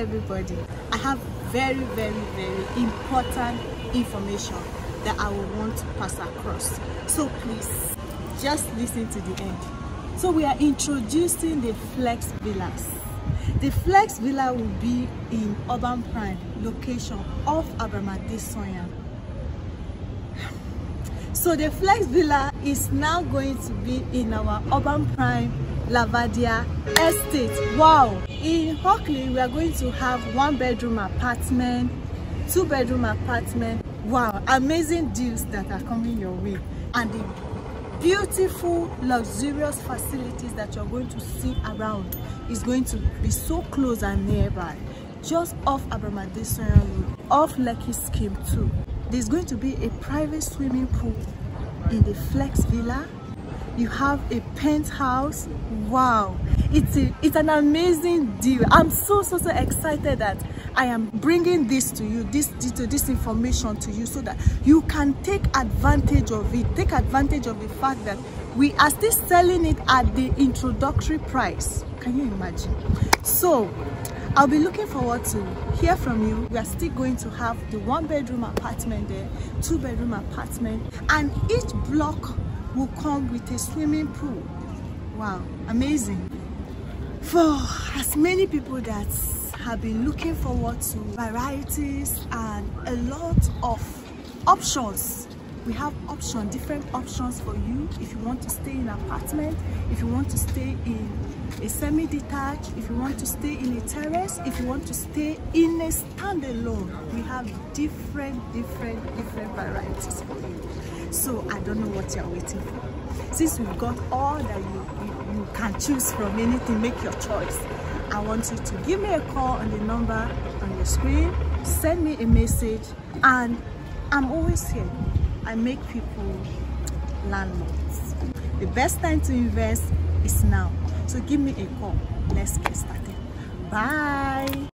everybody. I have very, very, very important information that I will want to pass across. So please, just listen to the end. So we are introducing the Flex Villas. The Flex Villa will be in Urban Prime location off Abraham Adesanya. So the Flex Villa is now going to be in our Urban Prime Lavadia Estate. Wow! In Hockley, we are going to have one bedroom apartment, two bedroom apartment. Wow! Amazing deals that are coming your way. And the beautiful, luxurious facilities that you're going to see around is going to be so close and nearby. Just off Abramade Soya Road, off Lekki Scheme 2. There's going to be a private swimming pool in the Flex Villa. You have a penthouse. Wow, it's a, it's an amazing deal. I'm so so so excited that I am bringing this to you, this this information to you, so that you can take advantage of it. Take advantage of the fact that we are still selling it at the introductory price. Can you imagine? So I'll be looking forward to hear from you. We are still going to have the one bedroom apartment there, two bedroom apartment, and each block will come with a swimming pool. Wow, amazing. For as many people that have been looking forward to varieties and a lot of options we have options different options for you if you want to stay in an apartment if you want to stay in a semi-detached if you want to stay in a terrace if you want to stay in a standalone we have different different different varieties for you so i don't know what you're waiting for since we've got all that you, you, you can choose from anything make your choice i want you to give me a call on the number on your screen send me a message and i'm always here I make people landlords. The best time to invest is now. So give me a call. Let's get started. Bye.